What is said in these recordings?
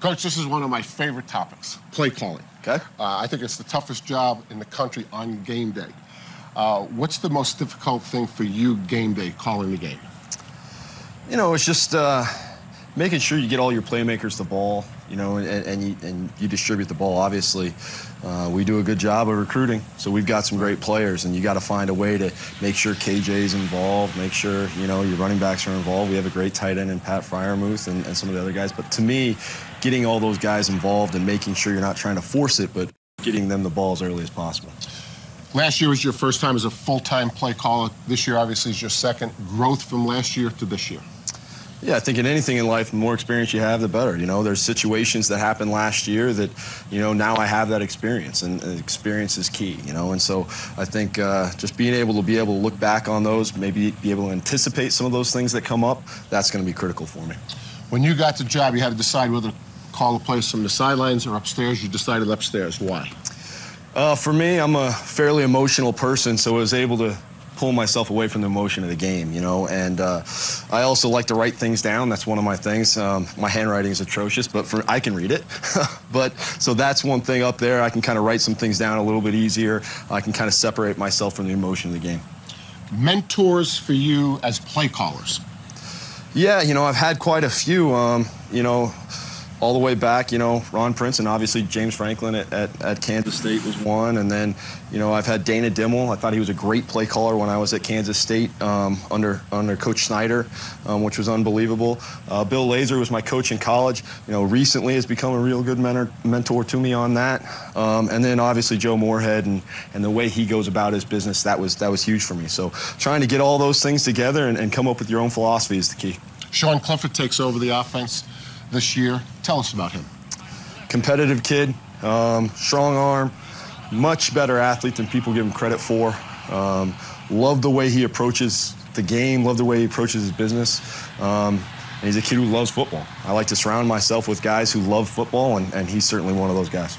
Coach, this is one of my favorite topics, play calling. Okay. Uh, I think it's the toughest job in the country on game day. Uh, what's the most difficult thing for you game day, calling the game? You know, it's just uh, making sure you get all your playmakers the ball, you know, and, and, you, and you distribute the ball. Obviously, uh, we do a good job of recruiting, so we've got some great players, and you got to find a way to make sure KJ's involved, make sure, you know, your running backs are involved. We have a great tight end in Pat Freiermuth and, and some of the other guys. But to me, getting all those guys involved and making sure you're not trying to force it, but getting them the ball as early as possible. Last year was your first time as a full-time play caller. This year, obviously, is your second. Growth from last year to this year. Yeah, I think in anything in life, the more experience you have, the better. You know, there's situations that happened last year that, you know, now I have that experience, and, and experience is key. You know, and so I think uh, just being able to be able to look back on those, maybe be able to anticipate some of those things that come up, that's going to be critical for me. When you got the job, you had to decide whether to call the plays from the sidelines or upstairs. You decided upstairs. Why? Uh, for me, I'm a fairly emotional person, so I was able to pull myself away from the emotion of the game, you know. And uh, I also like to write things down. That's one of my things. Um, my handwriting is atrocious, but for I can read it. but so that's one thing up there. I can kind of write some things down a little bit easier. I can kind of separate myself from the emotion of the game. Mentors for you as play callers. Yeah, you know, I've had quite a few. Um, you know, all the way back, you know, Ron Prince and obviously James Franklin at, at, at, Kansas State was one. And then, you know, I've had Dana Dimel. I thought he was a great play caller when I was at Kansas State um, under under Coach Snyder, um, which was unbelievable. Uh, Bill Lazor was my coach in college. You know, recently has become a real good mentor, mentor to me on that. Um, and then obviously Joe Moorhead and, and the way he goes about his business, that was, that was huge for me. So trying to get all those things together and, and come up with your own philosophy is the key. Sean Clifford takes over the offense this year. Tell us about him. Competitive kid, um, strong arm, much better athlete than people give him credit for. Um, love the way he approaches the game, love the way he approaches his business. Um, and he's a kid who loves football. I like to surround myself with guys who love football, and, and he's certainly one of those guys.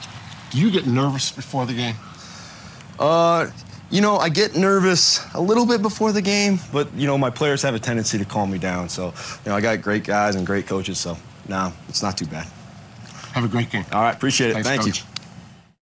Do you get nervous before the game? Uh, you know, I get nervous a little bit before the game, but you know, my players have a tendency to calm me down. So, you know, I got great guys and great coaches, so no, it's not too bad. Have a great game. All right, appreciate it. Thanks, Thank Coach. you.